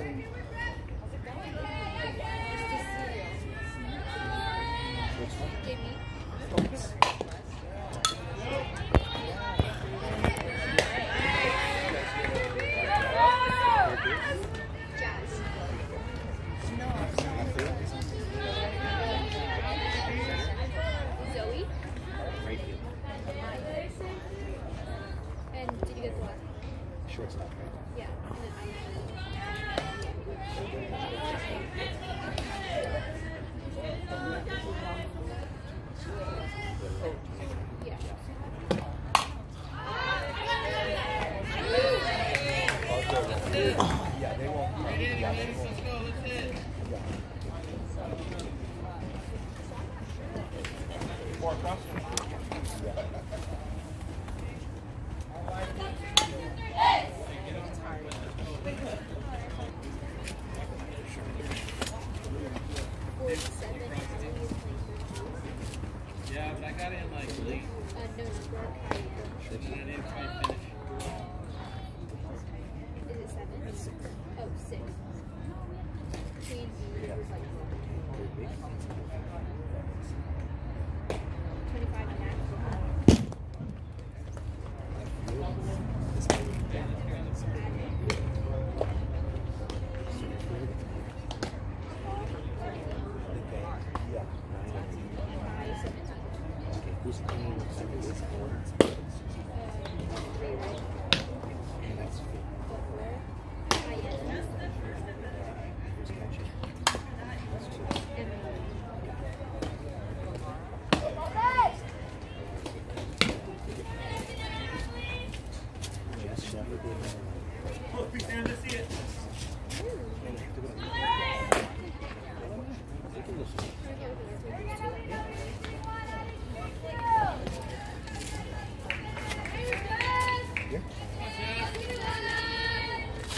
happening.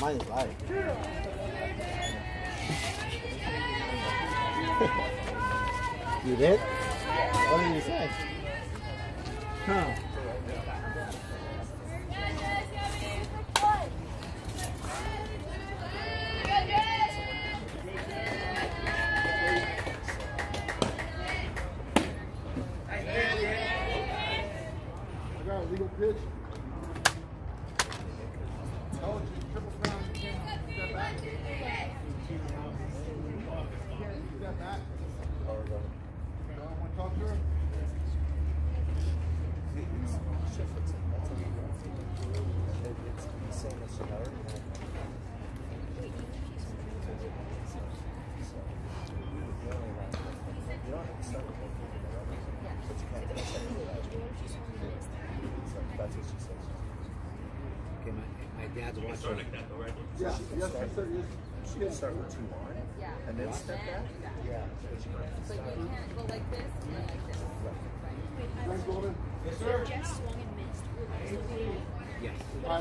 Mine is live. you did? Okay, my, my dad's watching. Yes, start, start with two on yeah. and then step back. Yeah. Like this yes, sir. Swung and missed. Yes. Uh,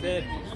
That's it.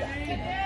Yeah.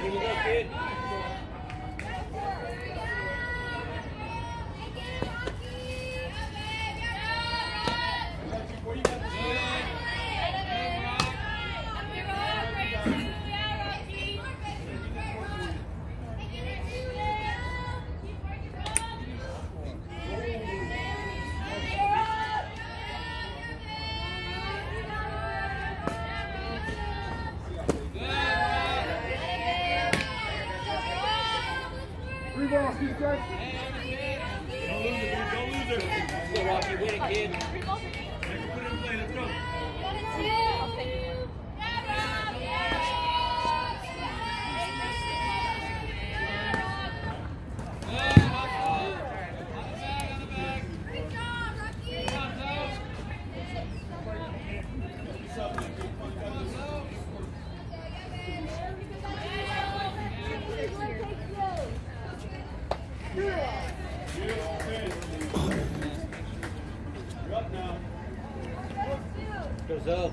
Here we go, kid. Go,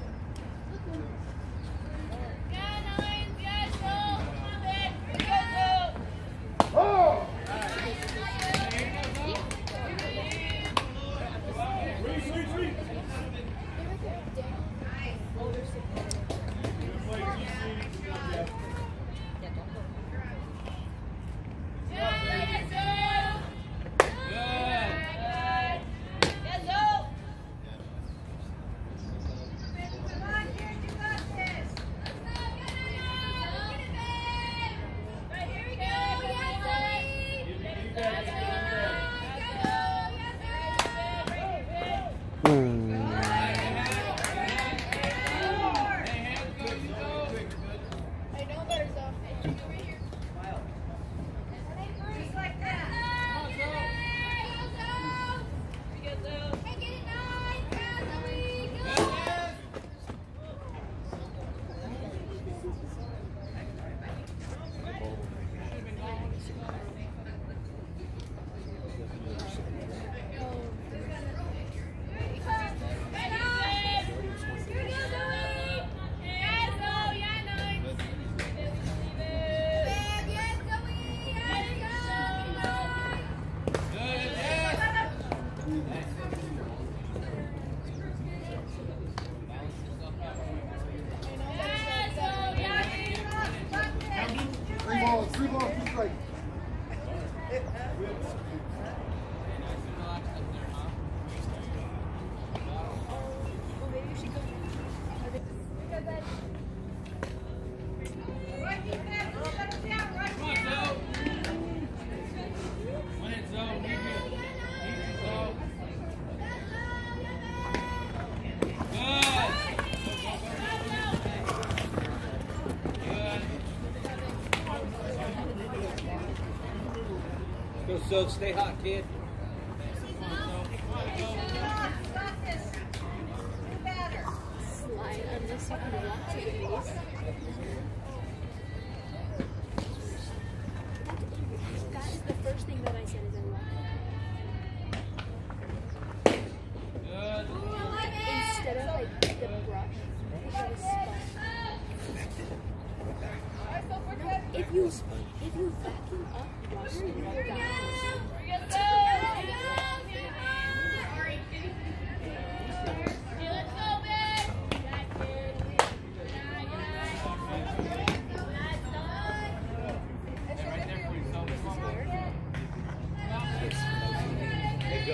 So stay hot, kid.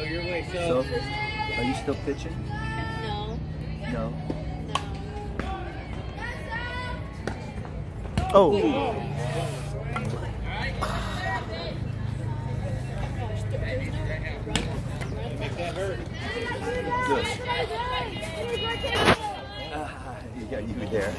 your way, so. So, are you still pitching? No. No. No. Oh. Good. Ah, you got you there.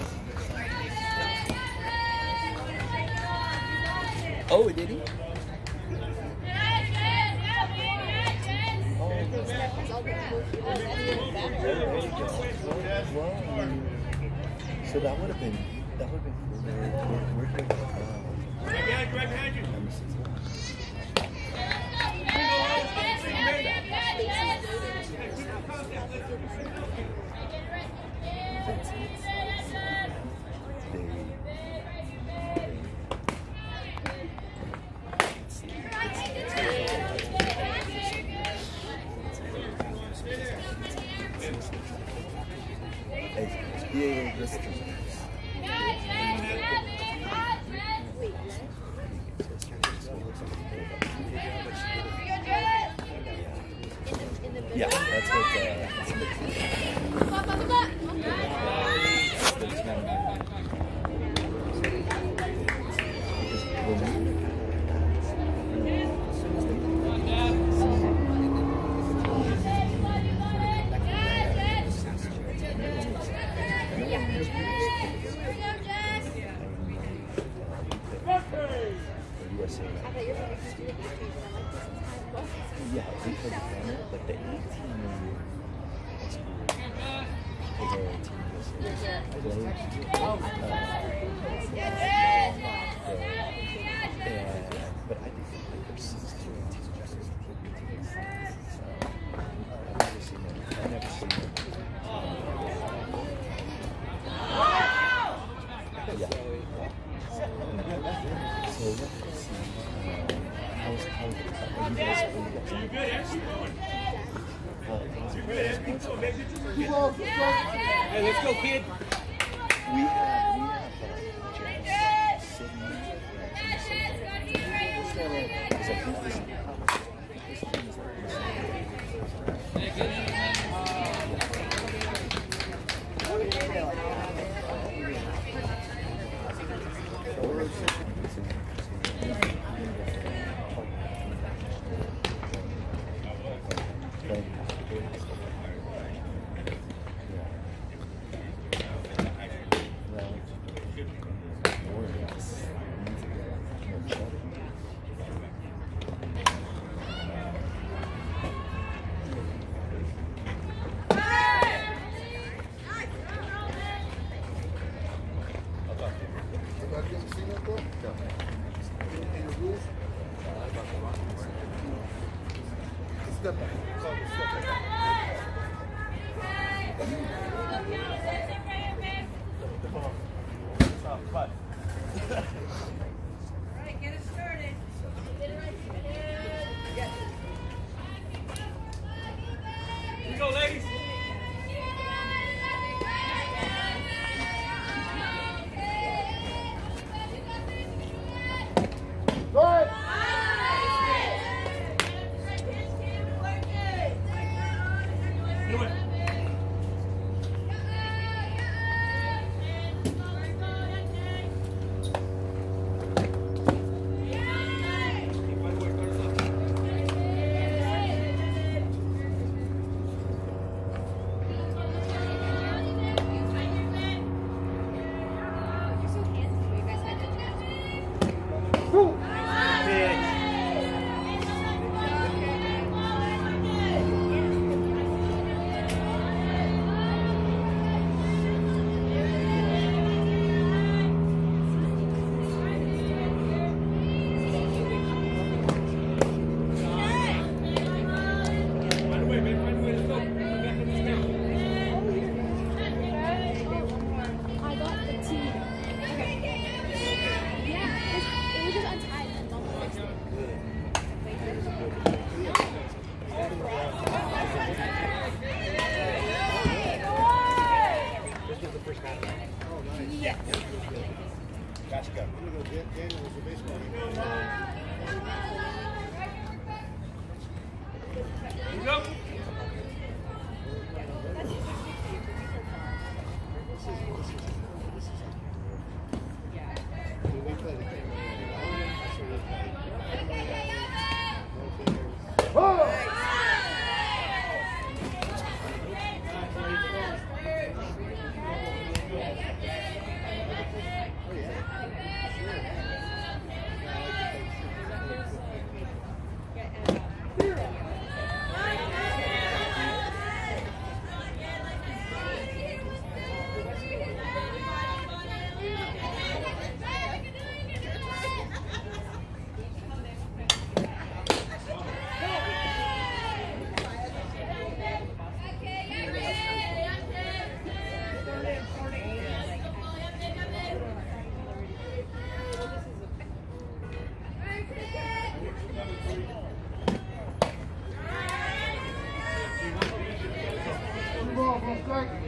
On, from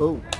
Oh.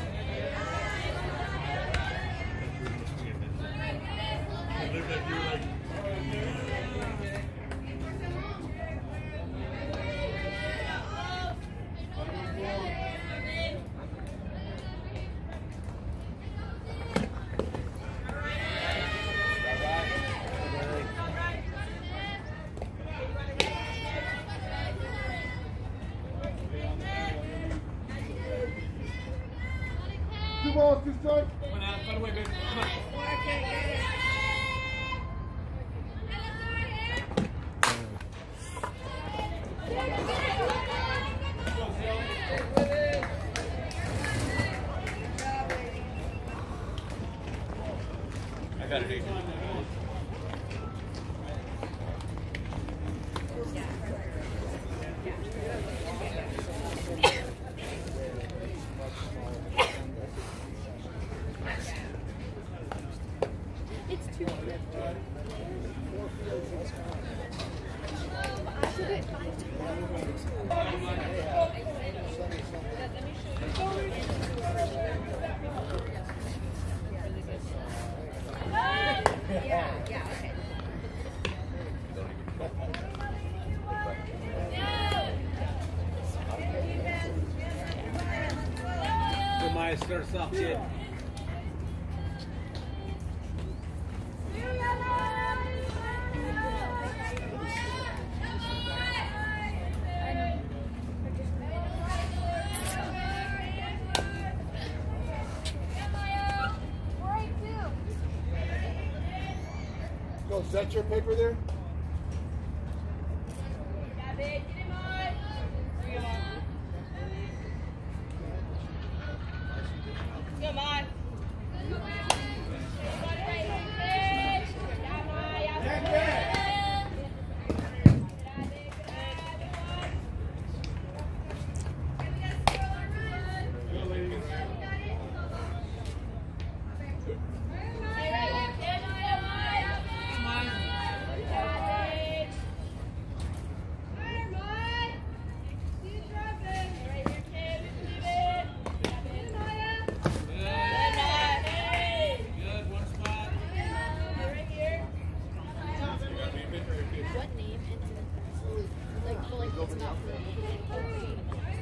Start soft, kid. Is that your paper there? What name like, like it's not She